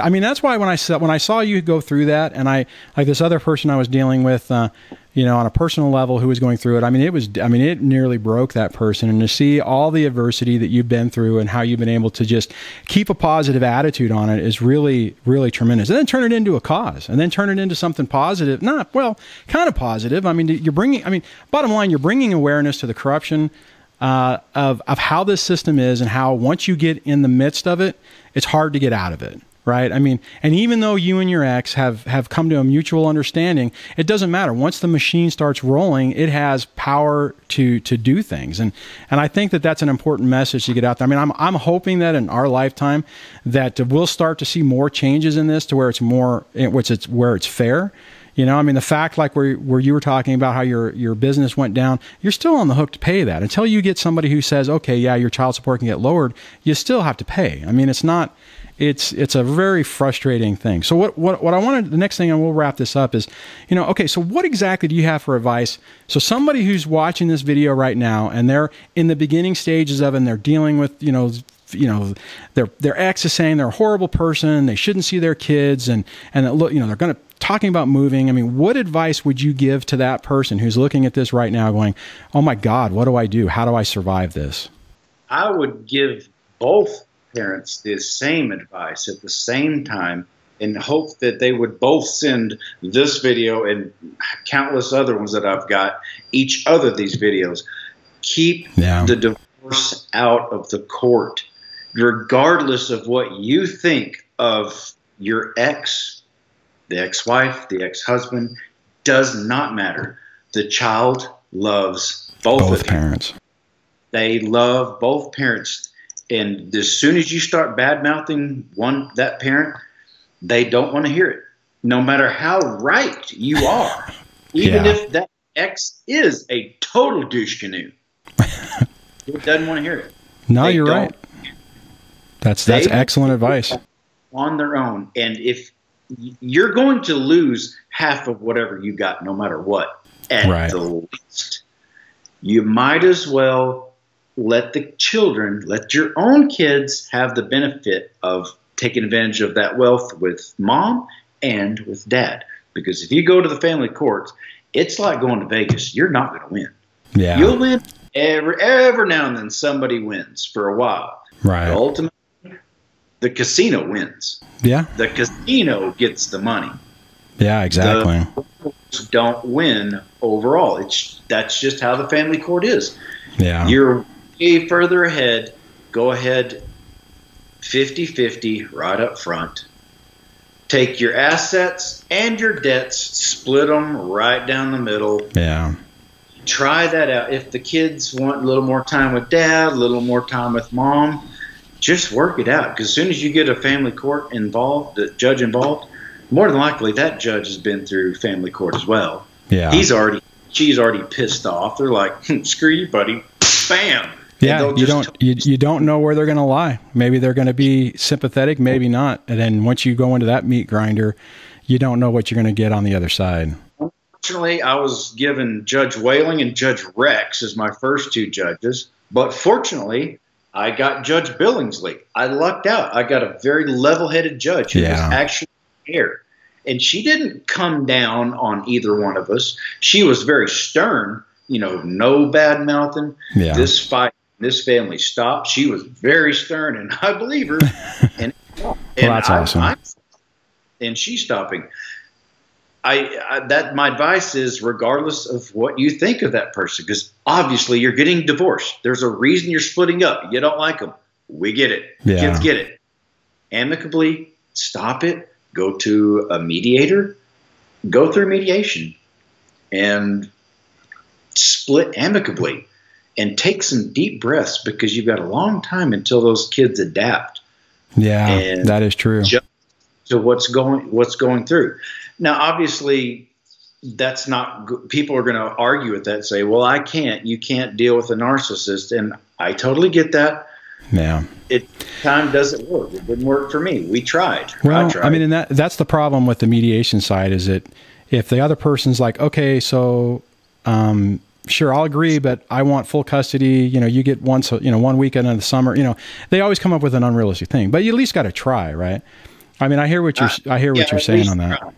I mean, that's why when I saw when I saw you go through that, and I like this other person I was dealing with, uh, you know, on a personal level who was going through it. I mean, it was, I mean, it nearly broke that person. And to see all the adversity that you've been through and how you've been able to just keep a positive attitude on it is really, really tremendous. And then turn it into a cause, and then turn it into something positive. Not well, kind of positive. I mean, you're bringing. I mean, bottom line, you're bringing awareness to the corruption. Uh, of of how this system is and how once you get in the midst of it, it's hard to get out of it right? I mean, and even though you and your ex have have come to a mutual understanding, it doesn't matter. Once the machine starts rolling, it has power to to do things, and and I think that that's an important message to get out there. I mean, I'm I'm hoping that in our lifetime that we'll start to see more changes in this to where it's more, which it's where it's fair. You know, I mean, the fact like where where you were talking about how your your business went down, you're still on the hook to pay that until you get somebody who says, okay, yeah, your child support can get lowered. You still have to pay. I mean, it's not it's it's a very frustrating thing. So what what what I wanted the next thing and we'll wrap this up is, you know, okay, so what exactly do you have for advice? So somebody who's watching this video right now and they're in the beginning stages of and they're dealing with, you know, you know, their their ex is saying they're a horrible person, they shouldn't see their kids and and look, you know, they're going to talking about moving. I mean, what advice would you give to that person who's looking at this right now going, "Oh my god, what do I do? How do I survive this?" I would give both parents the same advice at the same time and hope that they would both send this video and countless other ones that I've got each other these videos. Keep yeah. the divorce out of the court, regardless of what you think of your ex, the ex wife, the ex husband, does not matter. The child loves both, both parents. They love both parents and as soon as you start bad mouthing one that parent, they don't want to hear it, no matter how right you are. Even yeah. if that ex is a total douche canoe, it doesn't want to hear it. No, they you're right. That's that's they excellent advice. On their own, and if you're going to lose half of whatever you got, no matter what, at right. the least, you might as well let the children, let your own kids have the benefit of taking advantage of that wealth with mom and with dad. Because if you go to the family courts, it's like going to Vegas. You're not going to win. Yeah. You'll win every, every now and then somebody wins for a while. Right. But ultimately, the casino wins. Yeah. The casino gets the money. Yeah, exactly. The don't win overall. It's that's just how the family court is. Yeah. You're further ahead, go ahead 50 50 right up front. Take your assets and your debts, split them right down the middle. Yeah. Try that out. If the kids want a little more time with dad, a little more time with mom, just work it out. Because as soon as you get a family court involved, the judge involved, more than likely that judge has been through family court as well. Yeah. He's already, she's already pissed off. They're like, "Hmm, screw you, buddy. Bam. And Yeah, you don't you, you don't know where they're going to lie. Maybe they're going to be sympathetic, maybe not. And then once you go into that meat grinder, you don't know what you're going to get on the other side. Fortunately, I was given Judge Whaling and Judge Rex as my first two judges, but fortunately, I got Judge Billingsley. I lucked out. I got a very level-headed judge who Yeah. was actually fair, and she didn't come down on either one of us. She was very stern. You know, no bad mouthing. Yeah. This fight, this family stopped. She was very stern, and I believe her. and and that's I- awesome. I- and she's stopping. I, I that my advice is regardless of what you think of that person because obviously you're getting divorced there's a reason you're splitting up you don't like them we get it Yeah. kids get it amicably stop it go to a mediator go through mediation and split amicably and take some deep breaths because you've got a long time until those kids adapt Yeah, And that is true. to what's going what's going through. Now, obviously, that's not people are going to argue with that. and Say, well, I can't. You can't deal with a narcissist, and I totally get that. Yeah. It time doesn't work. It didn't work for me. We tried. Well, I tried. I mean, and that that's the problem with the mediation side is that if the other person's like, okay, so um, sure, I'll agree, but I want full custody. You know, you get once, you know, one weekend in the summer. You know, they always come up with an unrealistic thing, but you at least got to try, right? I mean, I hear what you're I hear Uh, Yeah, what you're saying on that. try.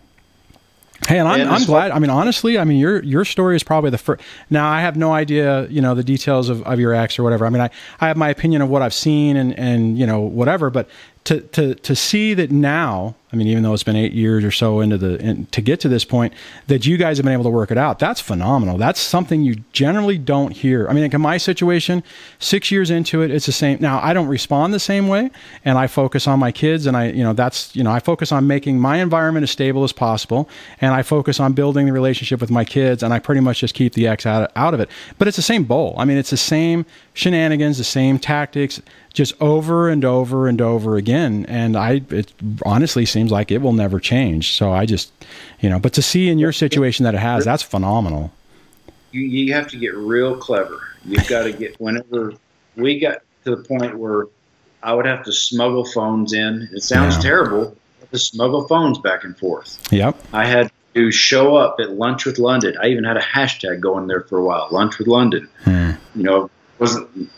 Hey, and I'm, I'm glad. I mean, honestly, I mean, your your story is probably the first. Now, I have no idea, you know, the details of, of your ex or whatever. I mean, I, I have my opinion of what I've seen and, and you know whatever. But to to to see that now, I mean, even though it's been eight years or so into the in, to get to this point, that you guys have been able to work it out. That's phenomenal. That's something you generally don't hear. I mean, like in my situation, six years into it, it's the same. Now, I don't respond the same way, and I focus on my kids, and I, you know, that's you know, I focus on making my environment as stable as possible, and I focus on building the relationship with my kids, and I pretty much just keep the ex out out of it. But it's the same bowl. I mean, it's the same shenanigans, the same tactics, just over and over and over again. And I, it honestly seems like it will never change. So I just, you know, but to see in your situation that it has, that's phenomenal. you, you have to get real clever. You've got to get whenever we got to the point where I would have to smuggle phones in. It sounds Yeah. terrible. To smuggle phones back and forth. Yep. I had to show up at Lunch with London. I even had a hashtag going there for a while, Lunch with London. Hmm. You know, wasn't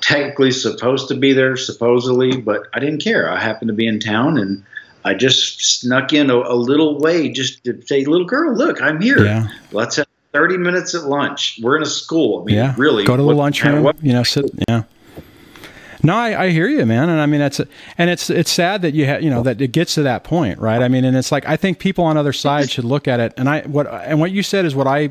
technically supposed to be there, supposedly, but I didn't care. I happened to be in town and I just snuck in a, a little way just to say, little girl, look, I'm here. Yeah. Let's have 30 minutes at lunch. We're in a school. I mean, yeah. really. Go to the lunchroom. what- You know, sit. Yeah. No, I, I hear you, man, and I mean that's and it's it's sad that you ha, you know that it gets to that point, right? I mean, and it's like I think people on other sides should look at it, and I what and what you said is what I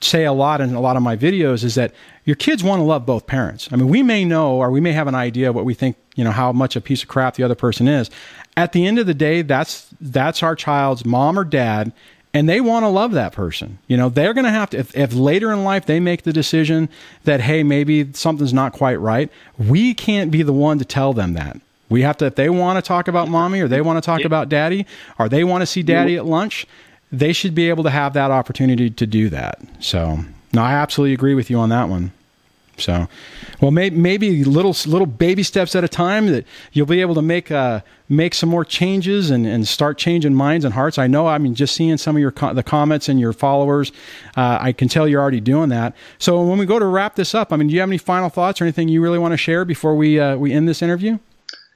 say a lot in a lot of my videos is that your kids want to love both parents. I mean, we may know or we may have an idea of what we think, you know, how much a piece of crap the other person is. At the end of the day, that's that's our child's mom or dad and they want to love that person. You know, they're going to have to if, if later in life they make the decision that hey, maybe something's not quite right, we can't be the one to tell them that. We have to if they want to talk about mommy or they want to talk about daddy or they want to see daddy at lunch, they should be able to have that opportunity to do that. So, no, I absolutely agree with you on that one. So, well, may, maybe little little baby steps at a time that you'll be able to make uh, make some more changes and, and start changing minds and hearts. I know. I mean, just seeing some of your co- the comments and your followers, uh, I can tell you're already doing that. So, when we go to wrap this up, I mean, do you have any final thoughts or anything you really want to share before we uh, we end this interview?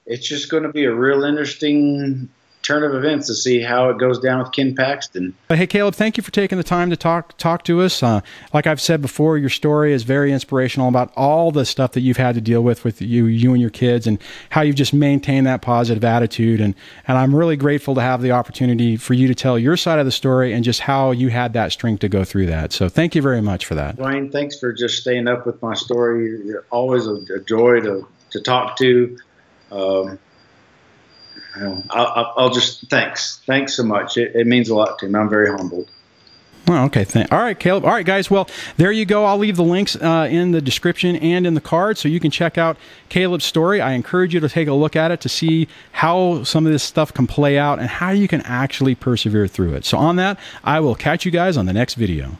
It's just going to be a real interesting turn of events to see how it goes down with Ken Paxton. Hey, Caleb, thank you for taking the time to talk talk to us. Uh, like I've said before, your story is very inspirational about all the stuff that you've had to deal with with you, you and your kids, and how you've just maintained that positive attitude. And and I'm really grateful to have the opportunity for you to tell your side of the story and just how you had that strength to go through that. So thank you very much for that. Dwayne, thanks for just staying up with my story. You're always a, a joy to, to talk to. Um, I'll, I'll- just thanks, thanks so much. It, it means a lot to me. I'm very humbled. Oh, okay. Thank- All right, Caleb. All right, guys. Well, there you go. I'll leave the links uh, in the description and in the card so you can check out Caleb's story. I encourage you to take a look at it to see how some of this stuff can play out and how you can actually persevere through it. So, on that, I will catch you guys on the next video.